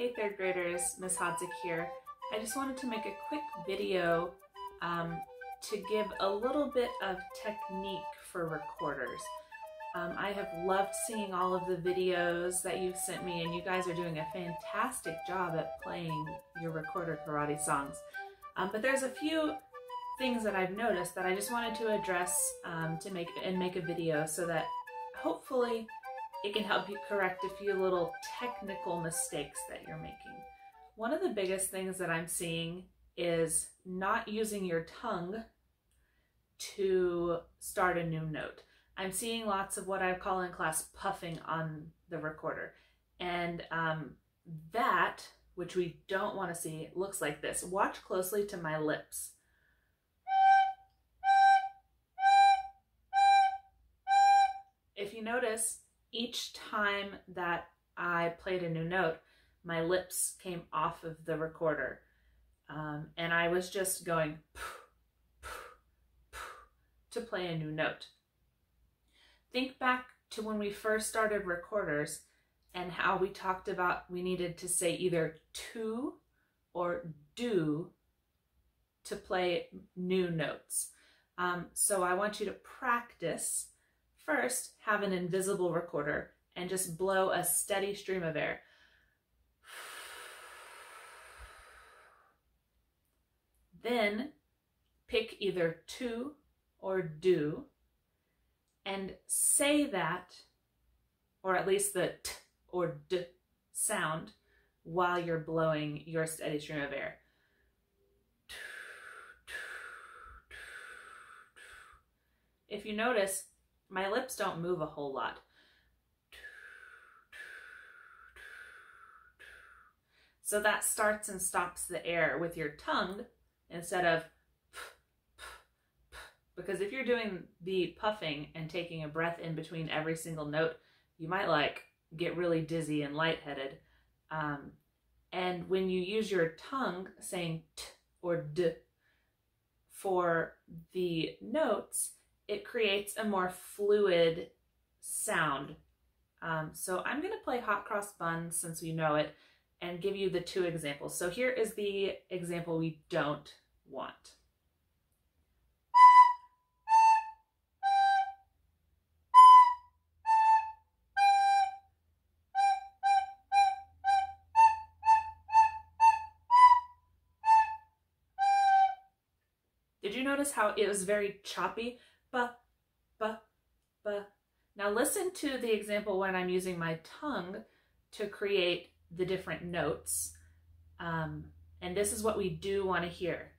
Hey third graders, Ms. Hadzic here. I just wanted to make a quick video um, to give a little bit of technique for recorders. Um, I have loved seeing all of the videos that you've sent me and you guys are doing a fantastic job at playing your recorder karate songs. Um, but there's a few things that I've noticed that I just wanted to address um, to make and make a video so that hopefully it can help you correct a few little technical mistakes that you're making. One of the biggest things that I'm seeing is not using your tongue to start a new note. I'm seeing lots of what I call in class puffing on the recorder. And um, that, which we don't want to see, looks like this. Watch closely to my lips. If you notice, each time that I played a new note, my lips came off of the recorder. Um, and I was just going to play a new note. Think back to when we first started recorders and how we talked about we needed to say either to or do to play new notes. Um, so I want you to practice First, have an invisible recorder and just blow a steady stream of air. Then pick either to or do and say that, or at least the t or d sound while you're blowing your steady stream of air. If you notice, my lips don't move a whole lot. So that starts and stops the air with your tongue instead of because if you're doing the puffing and taking a breath in between every single note, you might like get really dizzy and lightheaded. Um, and when you use your tongue saying t or d for the notes, it creates a more fluid sound. Um, so I'm going to play hot cross buns since we know it and give you the two examples. So here is the example we don't want. Did you notice how it was very choppy? Ba, ba, ba. Now listen to the example when I'm using my tongue to create the different notes. Um, and this is what we do want to hear.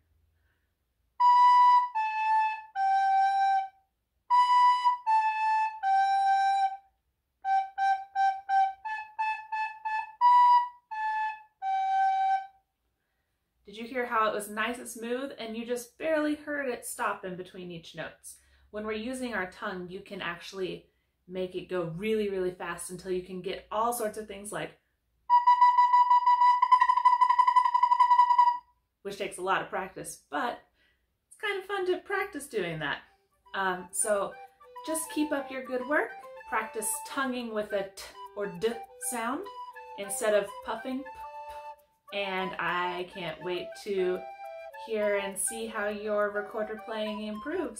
Did you hear how it was nice and smooth and you just barely heard it stop in between each notes? When we're using our tongue, you can actually make it go really, really fast until you can get all sorts of things like which takes a lot of practice, but it's kind of fun to practice doing that. Um, so just keep up your good work. Practice tonguing with a t or d sound instead of puffing. And I can't wait to hear and see how your recorder playing improves.